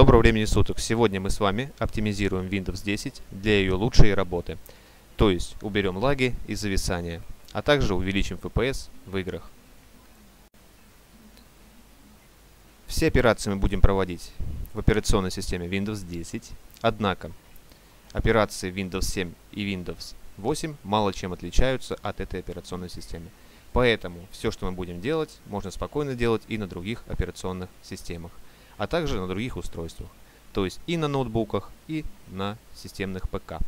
Доброго времени суток! Сегодня мы с вами оптимизируем Windows 10 для ее лучшей работы. То есть уберем лаги и зависания, а также увеличим FPS в играх. Все операции мы будем проводить в операционной системе Windows 10, однако операции Windows 7 и Windows 8 мало чем отличаются от этой операционной системы. Поэтому все, что мы будем делать, можно спокойно делать и на других операционных системах а также на других устройствах, то есть и на ноутбуках, и на системных ПК.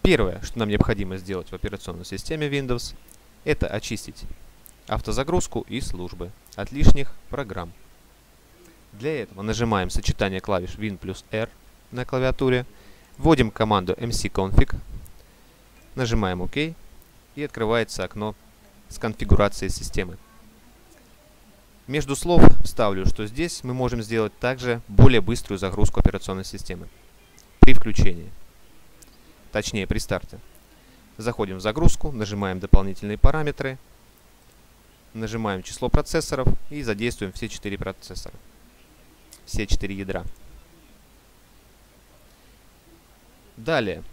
Первое, что нам необходимо сделать в операционной системе Windows, это очистить автозагрузку и службы от лишних программ. Для этого нажимаем сочетание клавиш Win плюс R на клавиатуре, вводим команду mcconfig, нажимаем ОК и открывается окно с конфигурацией системы. Между слов вставлю, что здесь мы можем сделать также более быструю загрузку операционной системы. При включении, точнее при старте. Заходим в загрузку, нажимаем дополнительные параметры, нажимаем число процессоров и задействуем все четыре процессора, все четыре ядра. Далее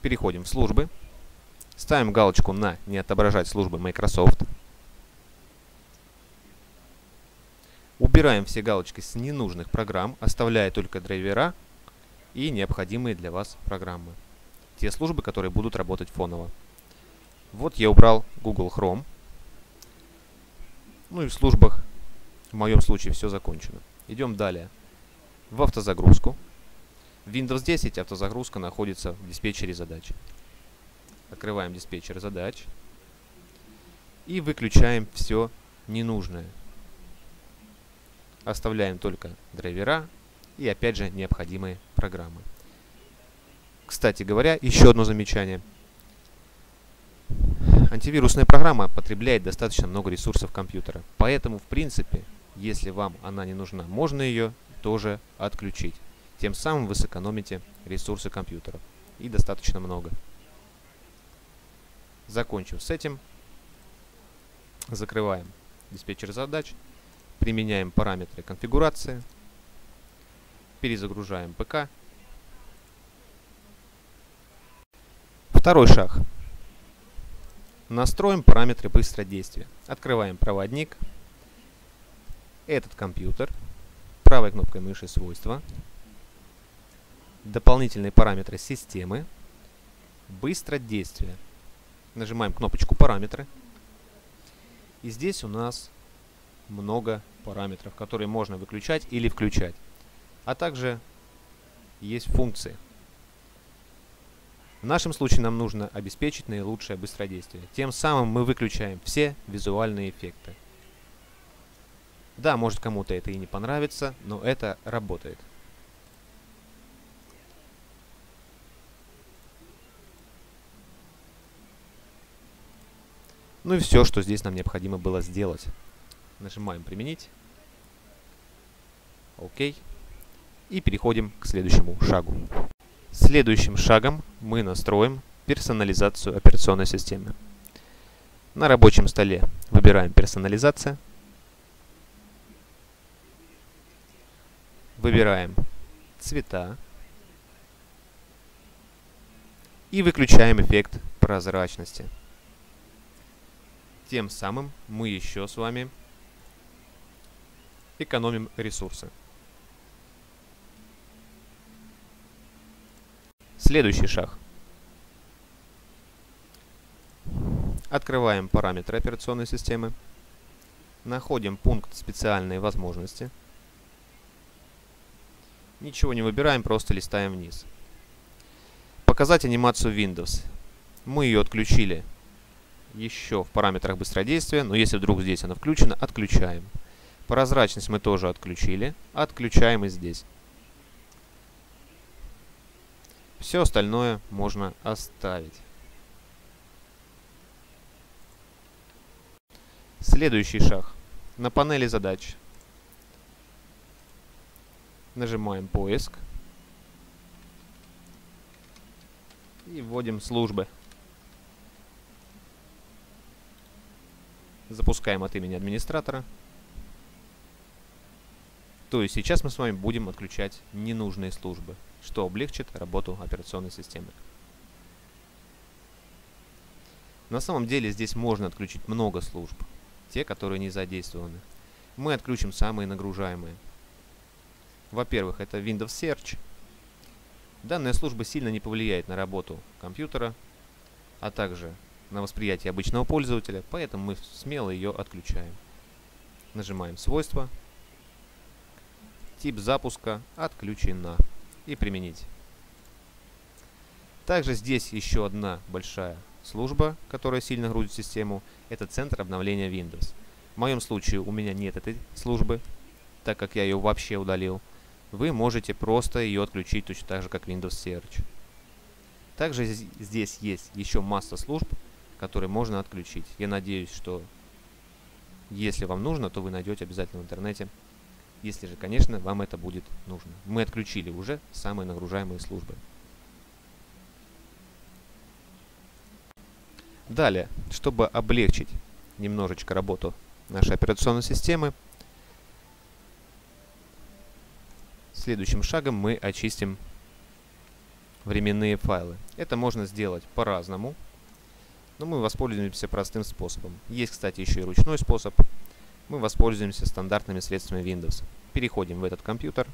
переходим в службы, ставим галочку на «Не отображать службы Microsoft», Убираем все галочки с ненужных программ, оставляя только драйвера и необходимые для вас программы. Те службы, которые будут работать фоново. Вот я убрал Google Chrome. Ну и в службах, в моем случае, все закончено. Идем далее. В автозагрузку. В Windows 10 автозагрузка находится в диспетчере задач. Открываем диспетчер задач. И выключаем все ненужное. Оставляем только драйвера и опять же необходимые программы. Кстати говоря, еще одно замечание. Антивирусная программа потребляет достаточно много ресурсов компьютера. Поэтому, в принципе, если вам она не нужна, можно ее тоже отключить. Тем самым вы сэкономите ресурсы компьютера. И достаточно много. Закончив с этим, закрываем диспетчер задач применяем параметры конфигурации, перезагружаем ПК. Второй шаг. Настроим параметры быстродействия. Открываем проводник, этот компьютер, правой кнопкой мыши свойства, дополнительные параметры системы, быстродействие. Нажимаем кнопочку параметры. И здесь у нас много параметров, которые можно выключать или включать. А также есть функции. В нашем случае нам нужно обеспечить наилучшее быстродействие. Тем самым мы выключаем все визуальные эффекты. Да, может кому-то это и не понравится, но это работает. Ну и все, что здесь нам необходимо было сделать. Нажимаем «Применить». ОК. И переходим к следующему шагу. Следующим шагом мы настроим персонализацию операционной системы. На рабочем столе выбираем «Персонализация». Выбираем цвета. И выключаем эффект прозрачности. Тем самым мы еще с вами экономим ресурсы. Следующий шаг. Открываем параметры операционной системы. Находим пункт «Специальные возможности». Ничего не выбираем, просто листаем вниз. Показать анимацию Windows. Мы ее отключили еще в параметрах быстродействия, но если вдруг здесь она включена, отключаем. Прозрачность мы тоже отключили. Отключаем и здесь. Все остальное можно оставить. Следующий шаг. На панели задач нажимаем поиск и вводим службы. Запускаем от имени администратора. То есть сейчас мы с вами будем отключать ненужные службы, что облегчит работу операционной системы. На самом деле здесь можно отключить много служб, те, которые не задействованы. Мы отключим самые нагружаемые. Во-первых, это Windows Search. Данная служба сильно не повлияет на работу компьютера, а также на восприятие обычного пользователя, поэтому мы смело ее отключаем. Нажимаем «Свойства», тип запуска «Отключена» и «Применить». Также здесь еще одна большая служба, которая сильно грузит систему, это центр обновления Windows. В моем случае у меня нет этой службы, так как я ее вообще удалил. Вы можете просто ее отключить точно так же, как Windows Search. Также здесь есть еще масса служб, которые можно отключить. Я надеюсь, что если вам нужно, то вы найдете обязательно в интернете. Если же, конечно, вам это будет нужно. Мы отключили уже самые нагружаемые службы. Далее, чтобы облегчить немножечко работу нашей операционной системы, следующим шагом мы очистим временные файлы. Это можно сделать по-разному, но мы воспользуемся простым способом. Есть, кстати, еще и ручной способ. Мы воспользуемся стандартными средствами Windows. Переходим в этот компьютер,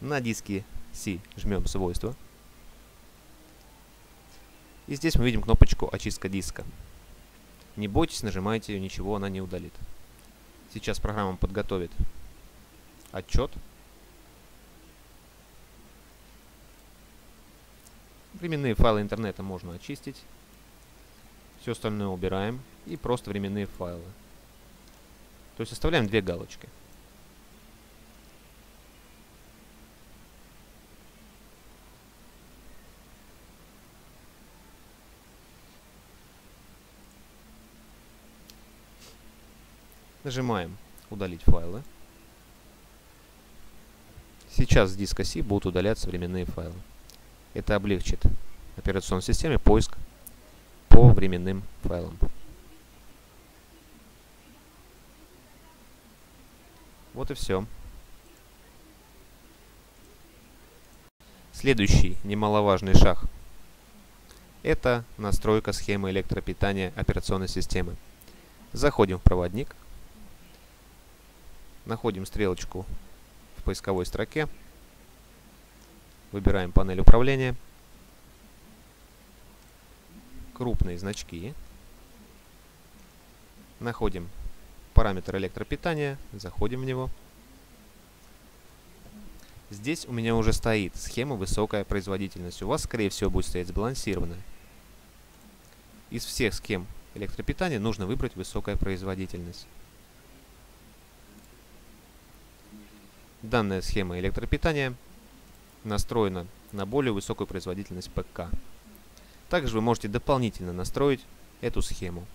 на диске C жмем «Свойства», и здесь мы видим кнопочку «Очистка диска». Не бойтесь, нажимайте ее, ничего она не удалит. Сейчас программа подготовит отчет. Временные файлы интернета можно очистить. Все остальное убираем. И просто временные файлы. То есть оставляем две галочки. Нажимаем «Удалить файлы». Сейчас с диска C будут удаляться временные файлы. Это облегчит операционной системе поиск по временным файлам. Вот и все. Следующий немаловажный шаг – это настройка схемы электропитания операционной системы. Заходим в проводник, Находим стрелочку в поисковой строке. Выбираем панель управления. Крупные значки. Находим параметр электропитания. Заходим в него. Здесь у меня уже стоит схема высокая производительность. У вас, скорее всего, будет стоять сбалансированная. Из всех схем электропитания нужно выбрать высокая производительность. Данная схема электропитания настроена на более высокую производительность ПК. Также вы можете дополнительно настроить эту схему.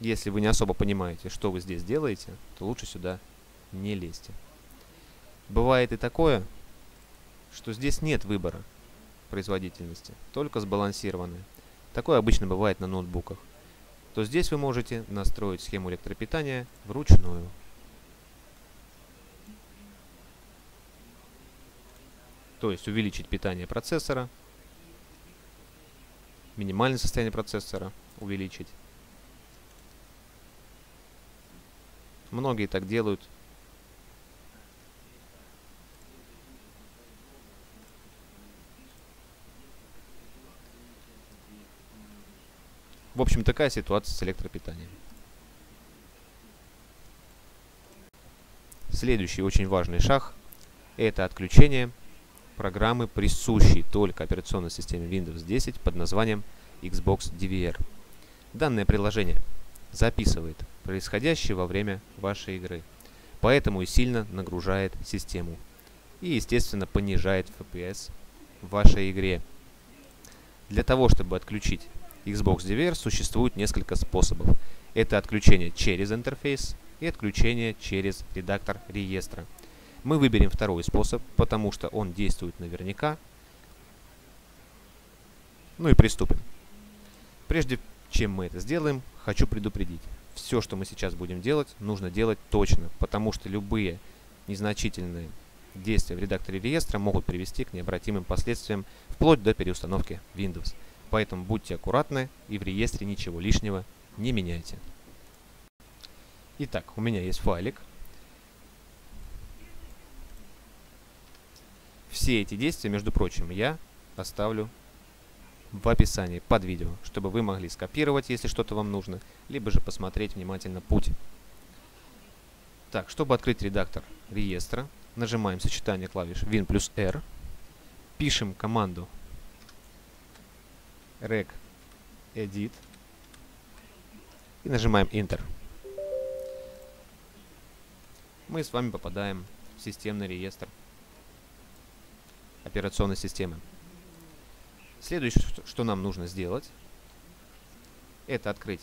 Если вы не особо понимаете, что вы здесь делаете, то лучше сюда не лезьте. Бывает и такое, что здесь нет выбора производительности, только сбалансированная. Такое обычно бывает на ноутбуках то здесь вы можете настроить схему электропитания вручную. То есть увеличить питание процессора, минимальное состояние процессора увеличить. Многие так делают В общем, такая ситуация с электропитанием. Следующий очень важный шаг – это отключение программы, присущей только операционной системе Windows 10 под названием Xbox DVR. Данное приложение записывает происходящее во время вашей игры, поэтому и сильно нагружает систему и, естественно, понижает FPS в вашей игре. Для того, чтобы отключить Xbox DVR существует несколько способов. Это отключение через интерфейс и отключение через редактор реестра. Мы выберем второй способ, потому что он действует наверняка. Ну и приступим. Прежде чем мы это сделаем, хочу предупредить. Все, что мы сейчас будем делать, нужно делать точно, потому что любые незначительные действия в редакторе реестра могут привести к необратимым последствиям вплоть до переустановки Windows. Поэтому будьте аккуратны и в реестре ничего лишнего не меняйте. Итак, у меня есть файлик. Все эти действия, между прочим, я оставлю в описании под видео, чтобы вы могли скопировать, если что-то вам нужно, либо же посмотреть внимательно путь. Так, чтобы открыть редактор реестра, нажимаем сочетание клавиш Win плюс R, пишем команду rec edit и нажимаем Enter. Мы с вами попадаем в системный реестр операционной системы. Следующее, что нам нужно сделать, это открыть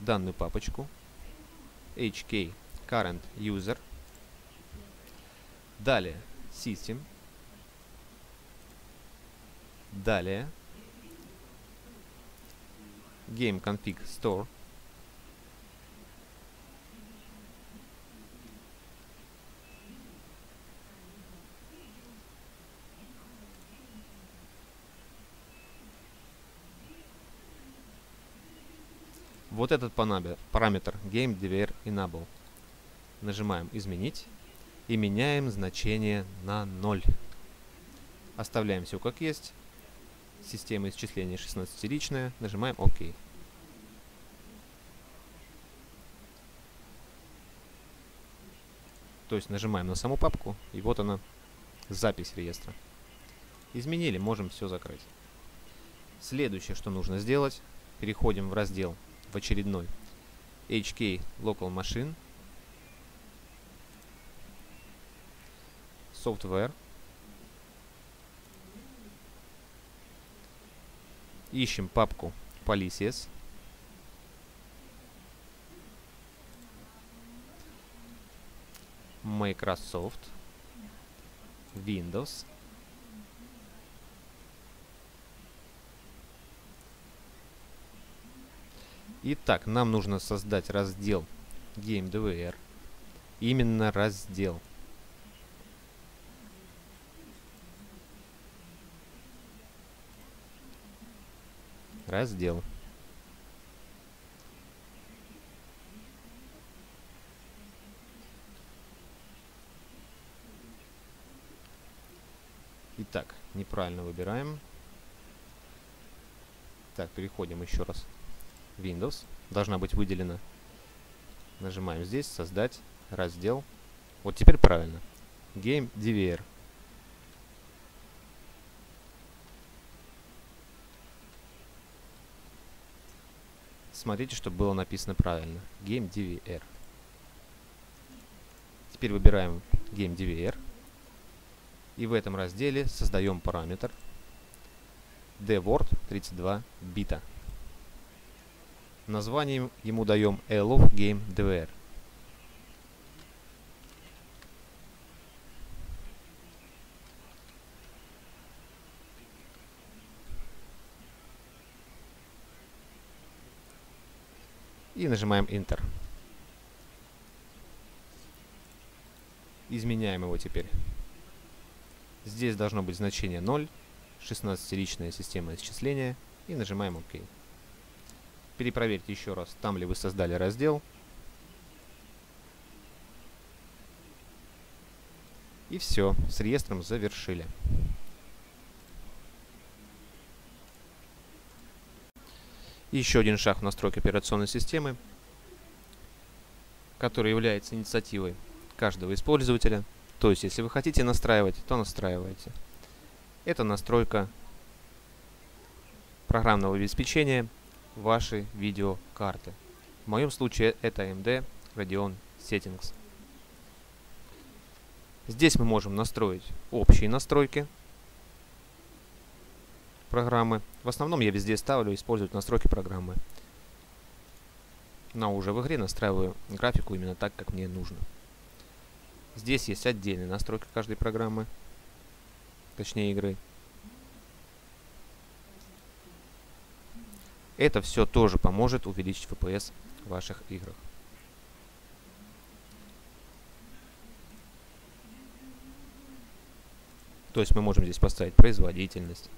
данную папочку HK Current User. Далее System. Далее Game Config Store. Вот этот параметр GameDVR Enable. Нажимаем «Изменить» и меняем значение на 0. Оставляем все как есть. Система исчисления 16-ричная. Нажимаем ОК. То есть нажимаем на саму папку, и вот она, запись реестра. Изменили, можем все закрыть. Следующее, что нужно сделать, переходим в раздел в очередной HK Local Machine Software ищем папку Policies Microsoft Windows Итак, нам нужно создать раздел GameDVR. Именно раздел. Раздел. Итак, неправильно выбираем. Так, переходим еще раз Windows должна быть выделена. Нажимаем здесь, создать, раздел. Вот теперь правильно. Game DVR. Смотрите, чтобы было написано правильно. Game DVR. Теперь выбираем Game DVR. И в этом разделе создаем параметр dword 32 бита. Название ему даем Elov Game DVR. И нажимаем Enter. Изменяем его теперь. Здесь должно быть значение 0, 16-личная система исчисления и нажимаем ОК. OK перепроверьте еще раз, там ли вы создали раздел. И все, с реестром завершили. еще один шаг в настройке операционной системы, который является инициативой каждого из пользователя. То есть, если вы хотите настраивать, то настраивайте. Это настройка программного обеспечения вашей видеокарты. В моем случае это AMD Radeon Settings. Здесь мы можем настроить общие настройки программы. В основном я везде ставлю использовать настройки программы. Но уже в игре настраиваю графику именно так, как мне нужно. Здесь есть отдельная настройка каждой программы, точнее игры. Это все тоже поможет увеличить FPS в ваших играх. То есть мы можем здесь поставить производительность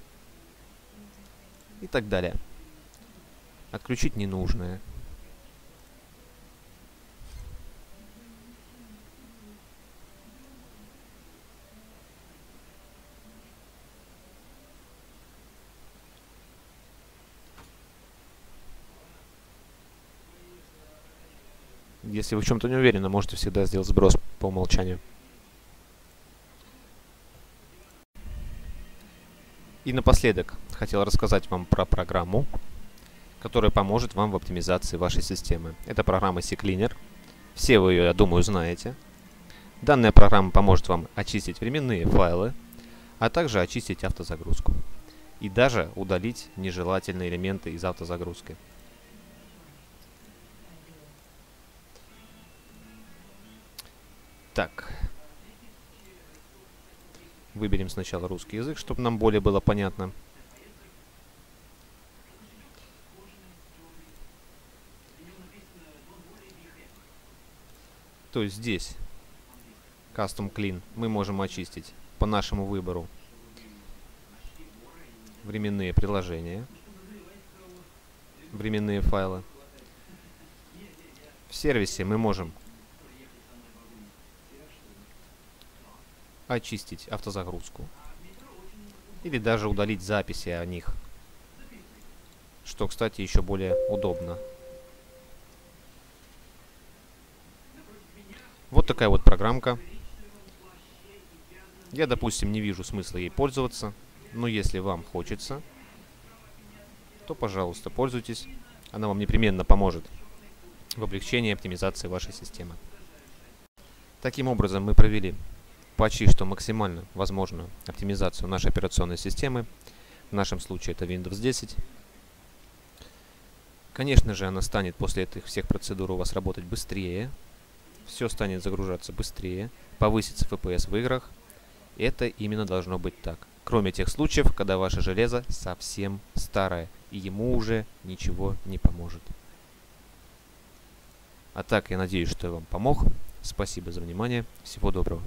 и так далее. Отключить ненужное. Если вы в чем-то не уверены, можете всегда сделать сброс по умолчанию. И напоследок хотел рассказать вам про программу, которая поможет вам в оптимизации вашей системы. Это программа CCleaner. Все вы ее, я думаю, знаете. Данная программа поможет вам очистить временные файлы, а также очистить автозагрузку. И даже удалить нежелательные элементы из автозагрузки. Так, Выберем сначала русский язык, чтобы нам более было понятно. То есть здесь Custom Clean мы можем очистить по нашему выбору временные приложения, временные файлы. В сервисе мы можем очистить автозагрузку. Или даже удалить записи о них. Что, кстати, еще более удобно. Вот такая вот программка. Я, допустим, не вижу смысла ей пользоваться. Но если вам хочется, то, пожалуйста, пользуйтесь. Она вам непременно поможет в облегчении и оптимизации вашей системы. Таким образом, мы провели почти что максимально возможную оптимизацию нашей операционной системы. В нашем случае это Windows 10. Конечно же, она станет после этих всех процедур у вас работать быстрее. Все станет загружаться быстрее, повысится FPS в играх. Это именно должно быть так. Кроме тех случаев, когда ваше железо совсем старое, и ему уже ничего не поможет. А так, я надеюсь, что я вам помог. Спасибо за внимание. Всего доброго.